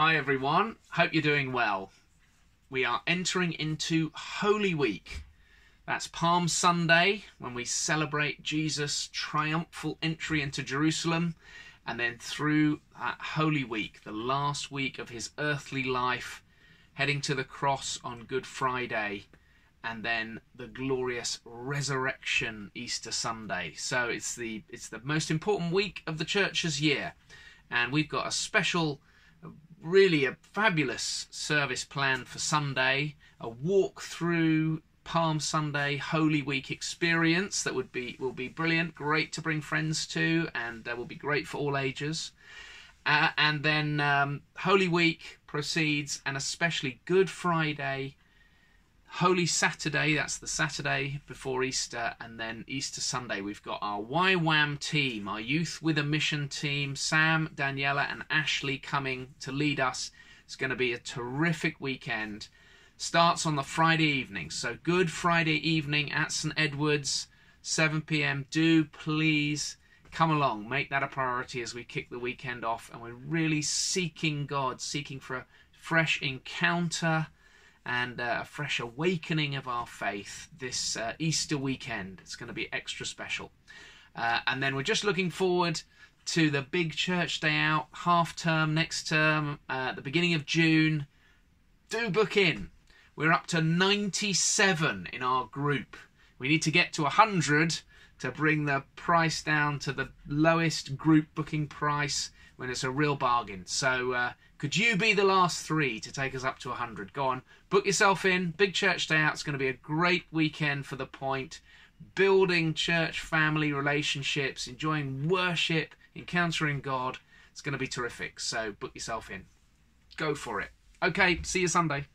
Hi everyone, hope you're doing well. We are entering into Holy Week. That's Palm Sunday when we celebrate Jesus' triumphal entry into Jerusalem, and then through Holy Week, the last week of his earthly life, heading to the cross on Good Friday, and then the glorious resurrection Easter Sunday. So it's the it's the most important week of the church's year, and we've got a special really a fabulous service plan for Sunday, a walk through Palm Sunday Holy Week experience that would be will be brilliant, great to bring friends to, and uh, will be great for all ages. Uh, and then um, Holy Week proceeds, and especially Good Friday, Holy Saturday, that's the Saturday before Easter, and then Easter Sunday, we've got our YWAM team, our Youth with a Mission team, Sam, Daniela, and Ashley coming to lead us. It's going to be a terrific weekend. Starts on the Friday evening, so Good Friday evening at St Edward's, 7 pm. Do please come along, make that a priority as we kick the weekend off, and we're really seeking God, seeking for a fresh encounter and uh, a fresh awakening of our faith this uh, Easter weekend. It's going to be extra special. Uh, and then we're just looking forward to the big church day out, half term next term, uh, the beginning of June. Do book in. We're up to 97 in our group. We need to get to 100 to bring the price down to the lowest group booking price when it's a real bargain. So, uh, could you be the last three to take us up to 100? Go on, book yourself in. Big church day out. It's going to be a great weekend for the point. Building church family relationships, enjoying worship, encountering God. It's going to be terrific. So, book yourself in. Go for it. Okay, see you Sunday.